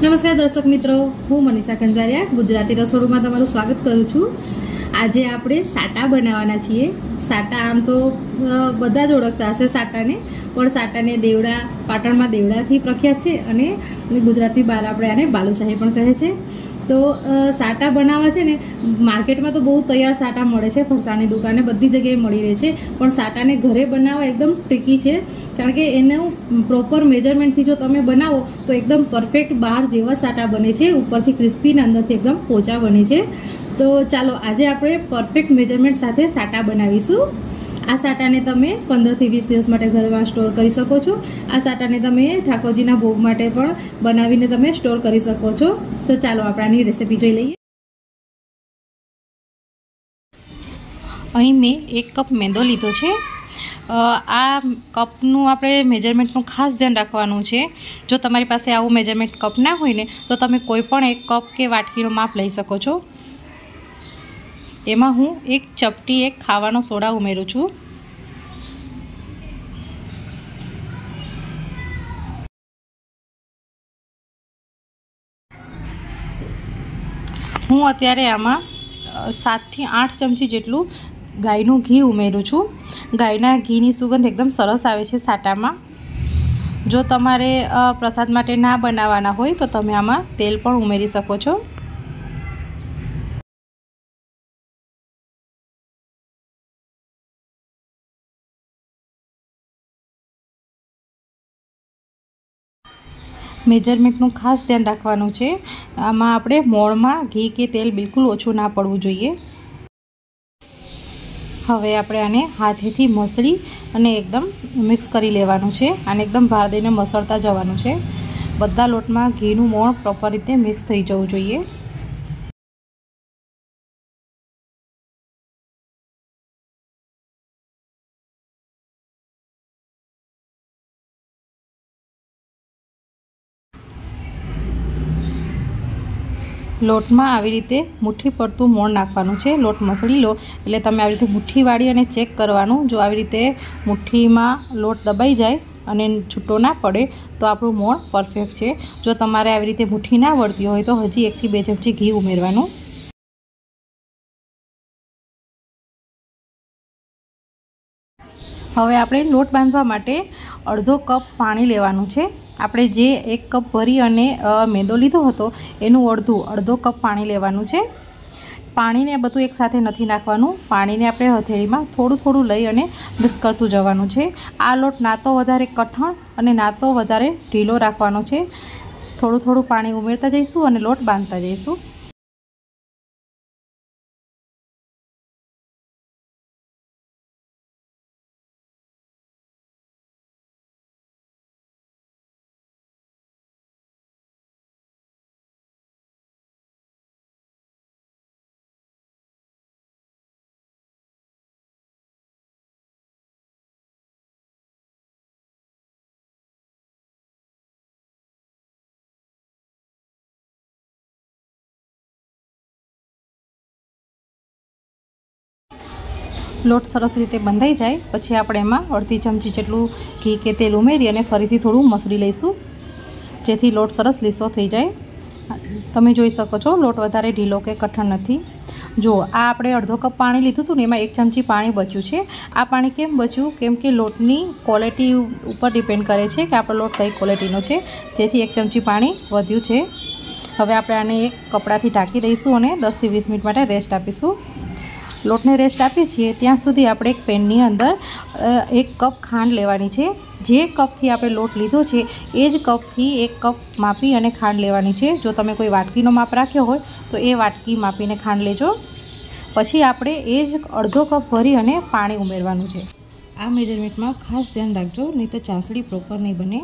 નમસ્કાર દર્શક મિત્રો, હું મનીષા કંજારિયા ગુજરાતી રસોડુમાં તમારું સ્વાગત કરું છું. આજે આપણે સાટા બનાવવાના છીએ. સાટા આમ તો બધા જ ઓળખતા હશે સાટાને, પણ સાટાને દેવડા, પાટણમાં દેવડાથી પ્રખ્યાત છે અને ગુજરાતી બહાર આપણે આને બાલુશાહી પણ કહે છે. તો સાટા બનાવવા છે ને, માર્કેટમાં તો બહુ તૈયાર સાટા મળે છે, ફરસાણની દુકાને બધી જગ્યાએ મળી રહે છે, પણ સાટાને ઘરે બનાવવા એકદમ ટ્રીકી છે, કારણ કે એનું પ્રોપર મેજરમેન્ટથી જો તમે બનાવો, તો એકદમ પરફેક્ટ બહાર જેવા સાટા બને છે, ઉપરથી ક્રિસ્પી ને અંદરથી એકદમ પોચા બને છે. તો ચાલો, આજે આપણે પરફેક્ટ મેજરમેન્ટ સાથે સાટા બનાવીશું. આ સાટાને તમે પંદરથી વીસ દિવસ માટે ઘરમાં સ્ટોર કરી શકો છો. આ સાટાને તમે ઠાકોરજીના ભોગ માટે પણ બનાવીને તમે સ્ટોર કરી શકો છો. તો ચાલો આપણે આની રેસીપી જોઈ લઈએ. અહીં મેં એક કપ મેંદો લીધો છે. આ કપનું આપણે મેજરમેન્ટનું ખાસ ધ્યાન રાખવાનું છે. જો તમારી પાસે આવું મેજરમેન્ટ કપ ના હોય ને, તો તમે કોઈ પણ એક કપ કે વાટકીનું માપ લઈ શકો છો. એમાં હું એક ચપટી, એક ખાવાનો સોડા ઉમેરું છું. હું અત્યારે આમાં સાતથી આઠ ચમચી જેટલું ગાયનું ઘી ઉમેરું છું. ગાયના ઘીની સુગંધ એકદમ સરસ આવે છે સાટામાં. જો તમારે પ્રસાદ માટે ના બનાવવાના હોય તો તમે આમાં તેલ પણ ઉમેરી શકો છો. મેજરમેન્ટનું ખાસ ધ્યાન રાખવાનું છે. આમાં આપણે મોણમાં ઘી કે તેલ બિલકુલ ઓછું ના પડવું જોઈએ. હવે આપણે આને હાથેથી મસળી અને એકદમ મિક્સ કરી લેવાનું છે અને એકદમ ભાર દઈને મસળતા જવાનું છે. બધા લોટમાં ઘીનું મોણ પ્રોપર રીતે મિક્સ થઈ જવું જોઈએ. લોટમાં આવી રીતે મુઠ્ઠી પડતું મોણ નાખવાનું છે. લોટ મસળી લો. એટલે તમે આવી રીતે મુઠ્ઠી વાળી અને ચેક કરવાનું. જો આવી રીતે મુઠ્ઠીમાં લોટ દબાઈ જાય અને છૂટો ના પડે, તો આપણું મોણ પરફેક્ટ છે. જો તમારે આવી રીતે મુઠ્ઠી ના વળતી હોય, તો હજી એકથી બે ચમચી ઘી ઉમેરવાનું. હવે આપણે લોટ બાંધવા માટે અડધો કપ પાણી લેવાનું છે. આપણે જે એક કપ ભરી અને મેંદો લીધો હતો, એનું અડધું, અડધો કપ પાણી લેવાનું છે. પાણીને બધું એકસાથે નથી નાખવાનું. પાણીને આપણે હથેળીમાં થોડું થોડું લઈ અને મિક્સ કરતું જવાનું છે. આ લોટ ના તો વધારે કઠણ અને ના તો વધારે ઢીલો રાખવાનો છે. થોડું થોડું પાણી ઉમેરતા જઈશું અને લોટ બાંધતા જઈશું. લોટ સરસ રીતે બંધાઈ જાય. પછી આપણે એમાં અડધી ચમચી જેટલું ઘી કે તેલ ઉમેરી અને ફરીથી થોડું મસળી લઈશું. જેથી લોટ સરસ લીસો થઈ જાય. તમે જોઈ શકો છો, લોટ વધારે ઢીલો કે કઠણ નથી. જો, આ આપણે અડધો કપ પાણી લીધું હતું ને, એમાં એક ચમચી પાણી બચ્યું છે. આ પાણી કેમ બચ્યું? કેમ કે લોટની ક્વોલિટી ઉપર ડિપેન્ડ કરે છે કે આપણો લોટ કઈ ક્વોલિટીનો છે. તેથી એક ચમચી પાણી વધ્યું છે. હવે આપણે આને એક કપડાથી ઢાંકી દઈશું અને દસથી વીસ મિનિટ માટે રેસ્ટ આપીશું. લોટને રેસ્ટ આપીએ છીએ, ત્યાં સુધી આપણે એક પેનની અંદર એક કપ ખાંડ લેવાની છે. જે કપથી આપણે લોટ લીધો છે, એ જ કપથી એક કપ માપી અને ખાંડ લેવાની છે. જો તમે કોઈ વાટકીનો માપ રાખ્યો હોય, તો એ વાટકી માપીને ખાંડ લેજો. પછી આપણે એ જ અડધો કપ ભરી અને પાણી ઉમેરવાનું છે. આ મેજરમેન્ટમાં ખાસ ધ્યાન રાખજો, નહીં તો ચાસડી પ્રોપર નહીં બને.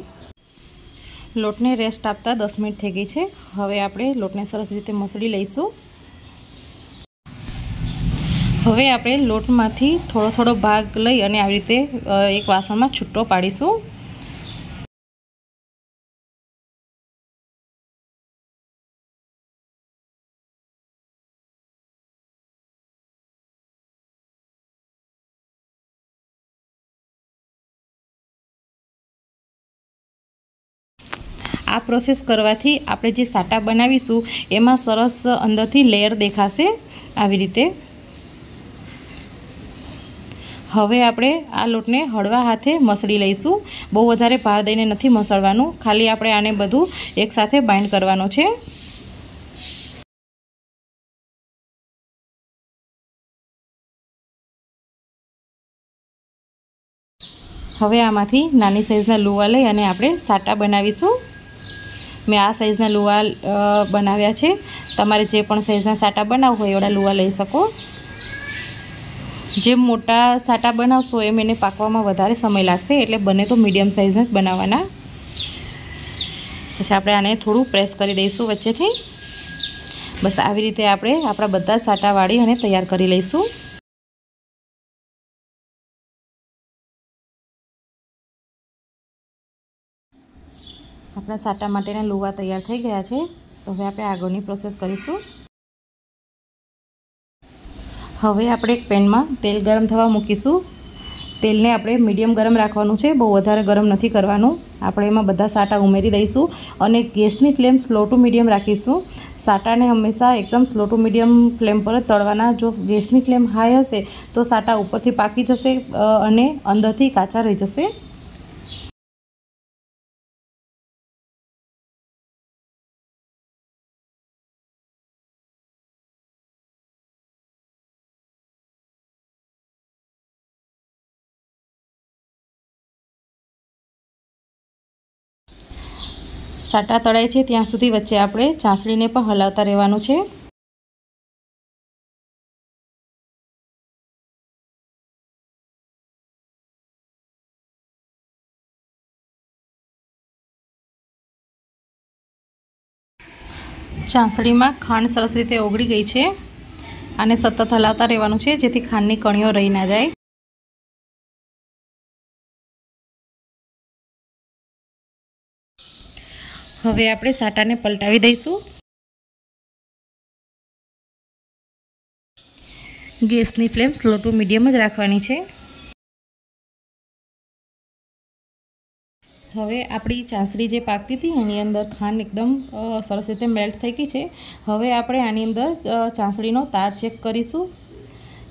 લોટને રેસ્ટ આપતા દસ મિનિટ થઈ ગઈ છે. હવે આપણે લોટને સરસ રીતે મસળી લઈશું. હવે આપણે લોટમાંથી થોડો થોડો ભાગ લઈ અને આવી રીતે એક વાસણમાં છૂટો પાડીશું. આ પ્રોસેસ કરવાથી આપણે જે સાટા બનાવીશું, એમાં સરસ અંદરથી લેયર દેખાશે. આવી રીતે હવે આપણે આ લોટને હળવા હાથે મસળી લઈશું. બહુ વધારે ભાર દઈને નથી મસળવાનું. ખાલી આપણે આને બધું એકસાથે બાઇન્ડ કરવાનું છે. હવે આમાંથી નાની સાઇઝના લુવા લઈ અને આપણે સાટા બનાવીશું. મેં આ સાઇઝના લુવા બનાવ્યા છે. તમારે જે પણ સાઇઝના સાટા બનાવવું હોય એવડા લુવા લઈ શકો. જેમ મોટા સાટા બનાવશો એમ એને પાકવામાં વધારે સમય લાગશે, એટલે બને તો મીડિયમ સાઇઝના જ બનાવવાના. પછી આપણે આને થોડું પ્રેસ કરી દઈશું વચ્ચેથી. બસ આવી રીતે આપણે આપણા બધા સાટા વાળી અને તૈયાર કરી લઈશું. આપણા સાટા માટેના લુવા તૈયાર થઈ ગયા છે. તો હવે આપણે આગળની પ્રોસેસ કરીશું. હવે આપણે એક પેનમાં તેલ ગરમ થવા મૂકીશું. તેલને આપણે મીડિયમ ગરમ રાખવાનું છે, બહુ વધારે ગરમ નથી કરવાનું. આપણે એમાં બધા સાટા ઉમેરી દઈશું અને ગેસની ફ્લેમ સ્લો ટુ મીડિયમ રાખીશું. સાટાને હંમેશા એકદમ સ્લો ટુ મીડિયમ ફ્લેમ પર જ તળવાના. જો ગેસની ફ્લેમ હાઈ હશે તો સાટા ઉપરથી પાકી જશે અને અંદરથી કાચા રહી જશે. સાટા તળાય છે, ત્યાં સુધી વચ્ચે આપણે ચાસણીને પણ હલાવતા રહેવાનું છે. ચાસણીમાં ખાંડ સરસ રીતે ઓગળી ગઈ છે અને સતત હલાવતા રહેવાનું છે, જેથી ખાંડની કણીઓ રહી ના જાય. હવે આપણે સાટાને પલટાવી દઈશું. ગેસની ફ્લેમ સ્લો ટુ મીડિયમ જ રાખવાની છે. હવે આપણી ચાસડી જે પાકતી હતી એની અંદર ખાંડ એકદમ સરસ રીતે મેલ્ટ થઈ ગઈ છે. હવે આપણે આની અંદર ચાસડીનો તાર ચેક કરીશું.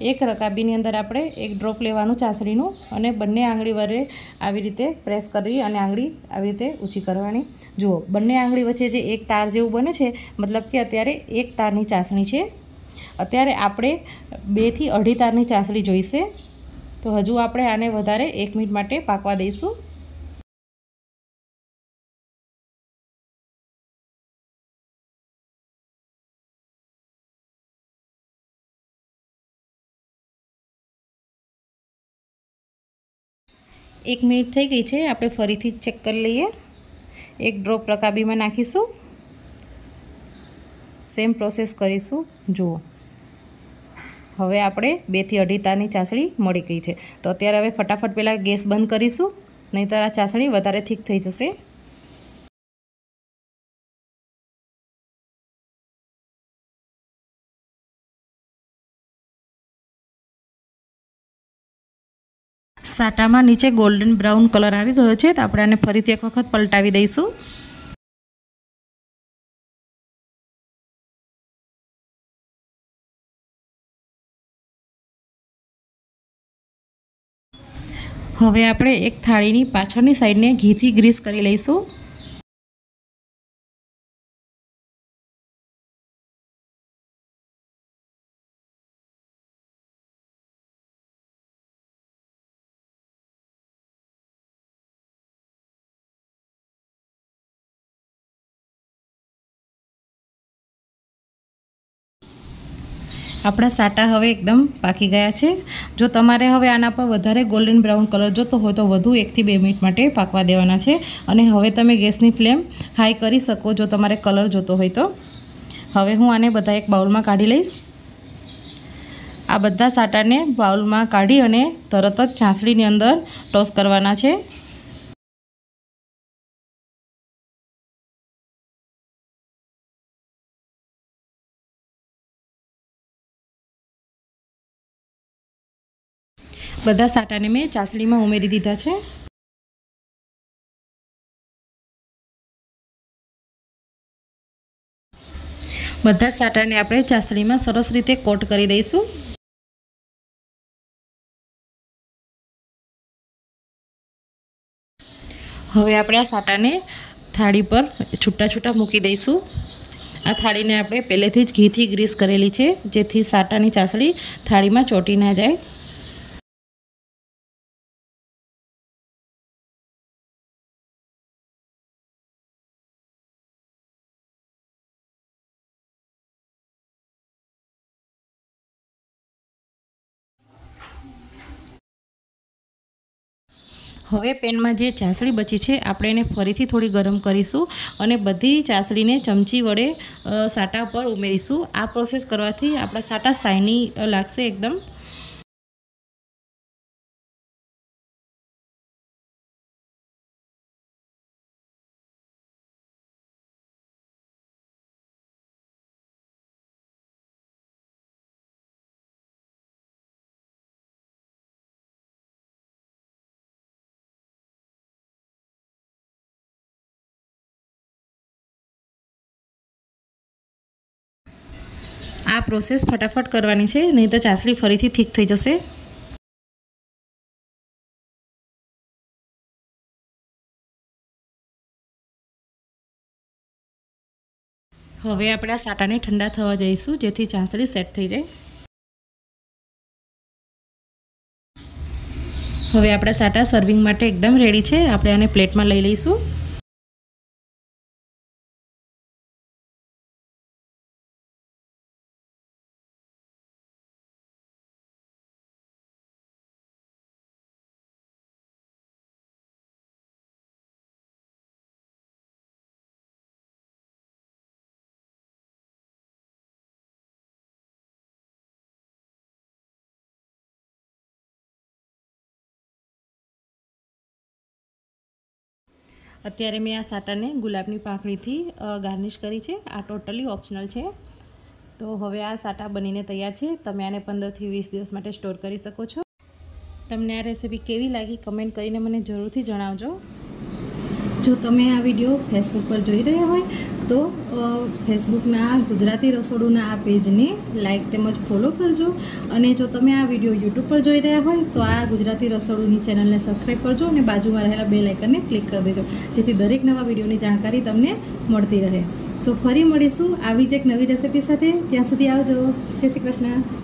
એક રકાબીની અંદર આપણે એક ડ્રોપ લેવાનું ચાસણીનું અને બંને આંગળી વડે આવી રીતે પ્રેસ કરી અને આંગળી આવી રીતે ઊંચી કરવાની. જુઓ, બંને આંગળી વચ્ચે જે એક તાર જેવું બને છે, મતલબ કે અત્યારે એક તારની ચાસણી છે. અત્યારે આપણે બેથી અઢી તારની ચાસણી જોઈશે. તો હજુ આપણે આને વધારે એક મિનિટ માટે પાકવા દઈશું. એક મિનિટ થઈ ગઈ છે, આપણે ફરીથી ચેક કરી લઈએ. એક ડ્રોપ રકાબીમાં નાખીશું. સેમ પ્રોસેસ કરીશું. જુઓ. હવે આપણે બેથી અઢી તારની ચાસણી મળી ગઈ છે. તો અત્યારે હવે ફટાફટ પહેલાં ગેસ બંધ કરીશું, નહીંતર આ ચાસણી વધારે થીક થઈ જશે. સાટામાં નીચે ગોલ્ડન બ્રાઉન કલર આવી ગયો છે. તો આપણે આને ફરીથી એક વખત પલટાવી દઈશું. હવે આપણે એક થાળીની પાછળની સાઈડને ઘીથી ગ્રીસ કરી લઈશું. આપણા સાટા હવે એકદમ પાકી ગયા છે. જો તમારે હવે આના પર વધારે ગોલ્ડન બ્રાઉન કલર જોતો હોય તો વધુ એકથી બે મિનિટ માટે પાકવા દેવાના છે. અને હવે તમે ગેસની ફ્લેમ હાઈ કરી શકો જો તમારે કલર જોતો હોય તો. હવે હું આને બધા એક બાઉલમાં કાઢી લઈશ. આ બધા સાટાને બાઉલમાં કાઢી અને તરત જ ચાસણીની અંદર ટોસ કરવાના છે. બધા સાટાને મેં ચાસણીમાં ઉમેરી દીધા છે. બધા સાટાને આપણે ચાસણીમાં સરસ રીતે કોટ કરી દઈશું. હવે આપણે આ સાટાને થાળી પર છૂટા છૂટા મૂકી દઈશું. આ થાળીને આપણે પહેલેથી જ ઘીથી ગ્રીસ કરેલી છે, જેથી સાટાની ચાસણી થાળીમાં ચોંટી ના જાય. હવે પેનમાં જે ચાસણી બચી છે, આપણે એને ફરીથી થોડી ગરમ કરીશું અને બધી ચાસણીને ચમચી વડે સાટા પર ઉમેરીશું. આ પ્રોસેસ કરવાથી આપણા સાટા સાઇની લાગશે એકદમ આ પ્રોસેસ ફટાફટ કરવાની છે, નહીં તો ચાસણી ફરીથી ઠીક થઈ જશે. હવે આપણે આ સાટાને ઠંડા થવા જઈશું, જેથી ચાસણી સેટ થઈ જાય. હવે આપણા સાટા સર્વિંગ માટે એકદમ રેડી છે, આપણે આને પ્લેટમાં લઈ લઈશું. અત્યારે મેં આ સાટાને ગુલાબની પાંખડીથી ગાર્નિશ કરી છે. આ ટોટલી ઓપ્શનલ છે. તો હવે આ સાટા બનીને તૈયાર છે. તમે આને પંદરથી વીસ દિવસ માટે સ્ટોર કરી શકો છો. તમને આ રેસીપી કેવી લાગી કમેન્ટ કરીને મને જરૂરથી જણાવજો. જો તમે આ વીડિયો ફેસબુક પર જોઈ રહ્યા હોય તો ફેસબુકના ગુજરાતી રસોડુંના આ પેજને લાઇક તેમજ ફોલો કરજો. અને જો તમે આ વીડિયો યુટ્યુબ પર જોઈ રહ્યા હોય, તો આ ગુજરાતી રસોડુની ચેનલને સબસ્ક્રાઈબ કરજો અને બાજુમાં રહેલા બે લાઇકનને ક્લિક કરી દેજો, જેથી દરેક નવા વિડીયોની જાણકારી તમને મળતી રહે. તો ફરી મળીશું આવી જ એક નવી રેસિપી સાથે. ત્યાં સુધી આવજો. જય શ્રી કૃષ્ણ.